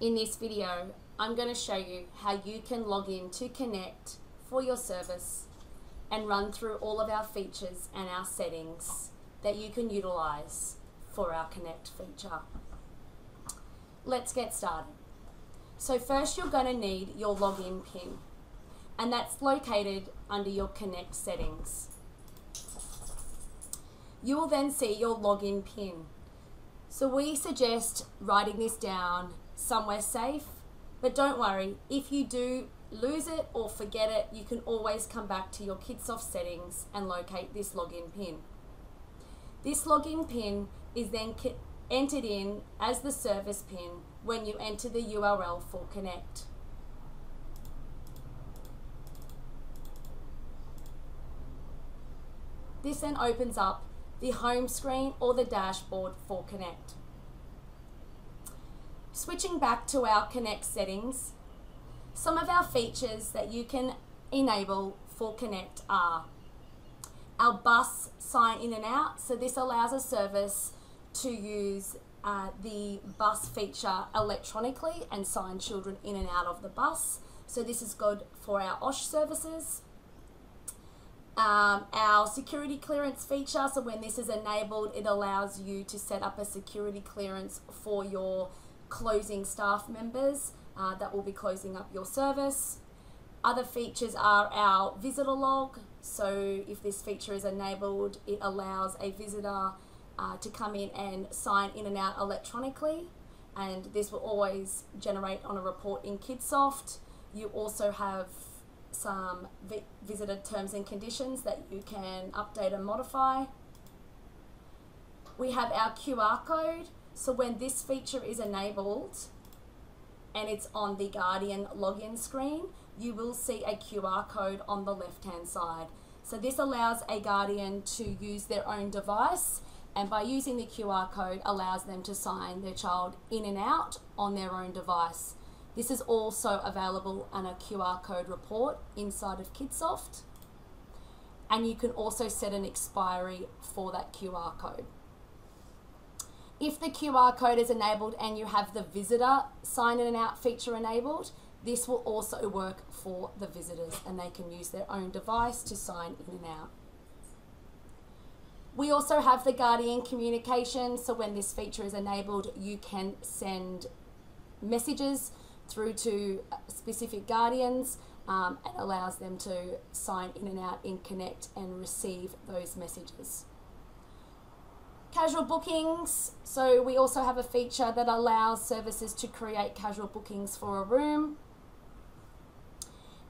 in this video, I'm going to show you how you can log in to Konnect for your service and run through all of our features and our settings that you can utilize for our Konnect feature. Let's get started. So first you're going to need your login pin and that's located under your Konnect settings. You will then see your login pin. So we suggest writing this down somewhere safe, but don't worry, if you do lose it or forget it, you can always come back to your Kidsoft settings and locate this login pin. This login pin is then entered in as the service pin when you enter the URL for Konnect. This then opens up the home screen or the dashboard for Konnect. Switching back to our Konnect settings, some of our features that you can enable for Konnect are our bus sign in and out. So this allows a service to use uh, the bus feature electronically and sign children in and out of the bus. So this is good for our OSH services. Um, our security clearance feature, so when this is enabled, it allows you to set up a security clearance for your closing staff members uh, that will be closing up your service. Other features are our visitor log. So if this feature is enabled, it allows a visitor uh, to come in and sign in and out electronically. And this will always generate on a report in Kidsoft. You also have some vi visitor terms and conditions that you can update and modify. We have our QR code. So when this feature is enabled and it's on the Guardian login screen, you will see a QR code on the left hand side. So this allows a Guardian to use their own device and by using the QR code allows them to sign their child in and out on their own device. This is also available on a QR code report inside of Kidsoft. And you can also set an expiry for that QR code. If the QR code is enabled and you have the visitor sign in and out feature enabled, this will also work for the visitors and they can use their own device to sign in and out. We also have the Guardian communication, so when this feature is enabled, you can send messages through to specific guardians um, and allows them to sign in and out in Konnect and receive those messages. Casual bookings. So we also have a feature that allows services to create casual bookings for a room.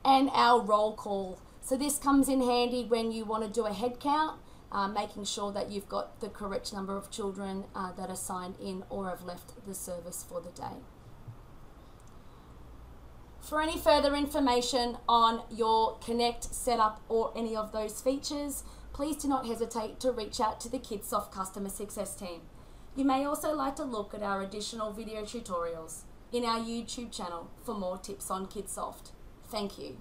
And our roll call. So this comes in handy when you want to do a head count, uh, making sure that you've got the correct number of children uh, that are signed in or have left the service for the day. For any further information on your Konnect setup or any of those features, please do not hesitate to reach out to the Kidsoft customer success team. You may also like to look at our additional video tutorials in our YouTube channel for more tips on Kidsoft. Thank you.